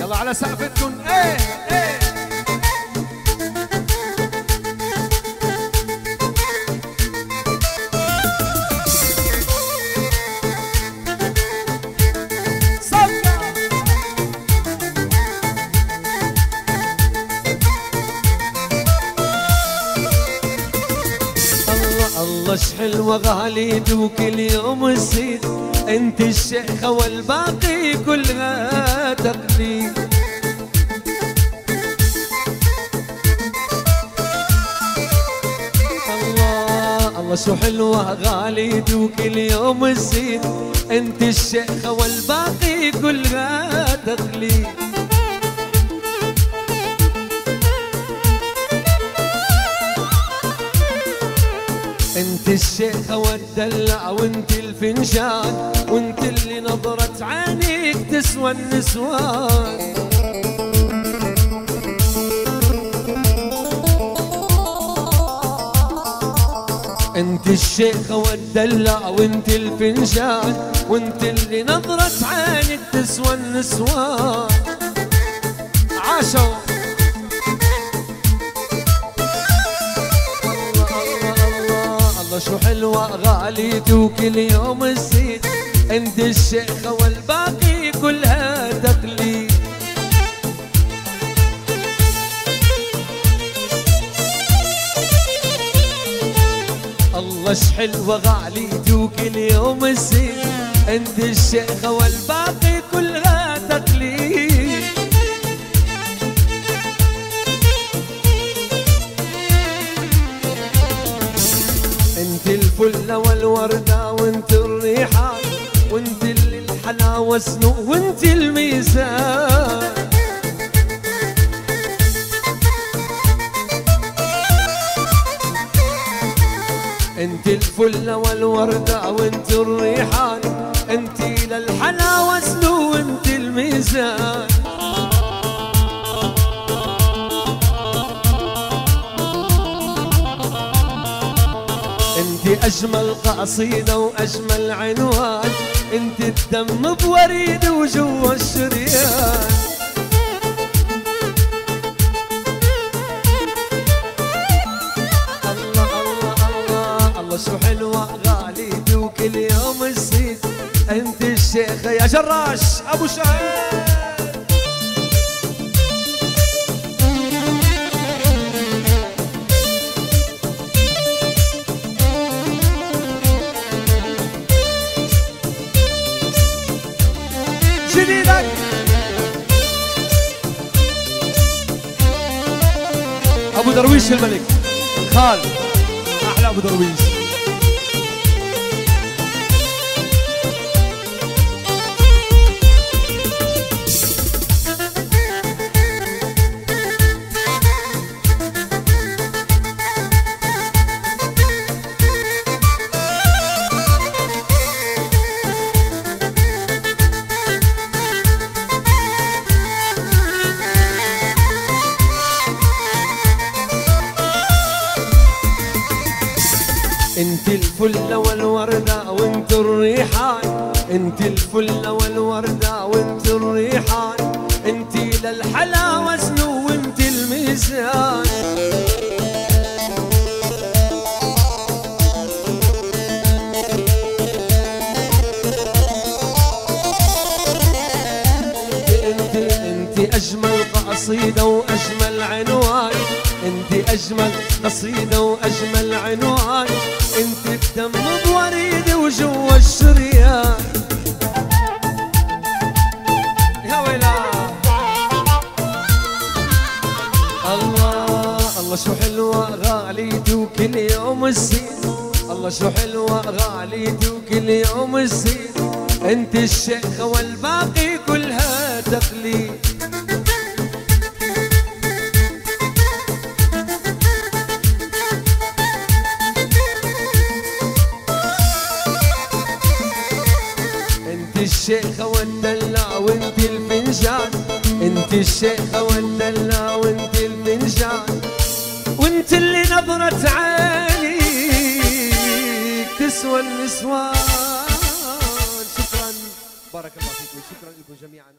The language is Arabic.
يلا على سقفتكم إيه إيه. الله حلوة غالي دوك اليوم الزيد انت الشيخة والباقي كلها تقليد. شو حلوة غالي دوك اليوم الزيد انت الشيخة والباقي كلها تقليد. الشيخة والدلع وانت الفنجان وانت اللي نظرة عينيك تسوى النسوان. انت الشيخة والدلع وانت الفنجان وانت اللي نظرة عينك تسوى النسوان. عاشوا. شو حلوة غالي وكل يوم الزيد انت الشيخة والباقي كلها تقليد. الله ش حلوة غالي وكل يوم الزيد انت الشيخة والباقي الفلة والوردة وانت الريحان وانت اللي الحلاوة سنو وانت الميزان انت الفلة والوردة وانت الريحان انت للحلاوة سنو وانت الميزان انت اجمل قصيدة واجمل عنوان انت الدم بوريد وجوا الشريان. الله الله الله الله شو حلوة غالي دوك اليوم الزيد انت الشيخة يا جراش أبو شهيد. جديدك ابو درويش الملك خال أحلى ابو درويش انت الفلة والوردة وانت الريحان. انت الفلة والوردة وانت الريحان. انت للحلاوة سنو وانت الميزان. انت انت اجمل قصيدة واجمل عنوان. أجمل قصيدة وأجمل عنوان. انت الدم بوريد وجوا الشريان. يا ويلا الله الله شو حلوة غالي دوك اليوم الزين. الله شو حلوة غالي دوك اليوم الزين. أنت الشيخة والباقي كلها تقليد. الشيخة والدلع وانت الفنجان. انت الشيخة والدلع وانت الفنجان. وانت اللي نظرة عينيك تسوى النسوان. شكرا. بارك الله فيكم. شكرا لكم جميعا.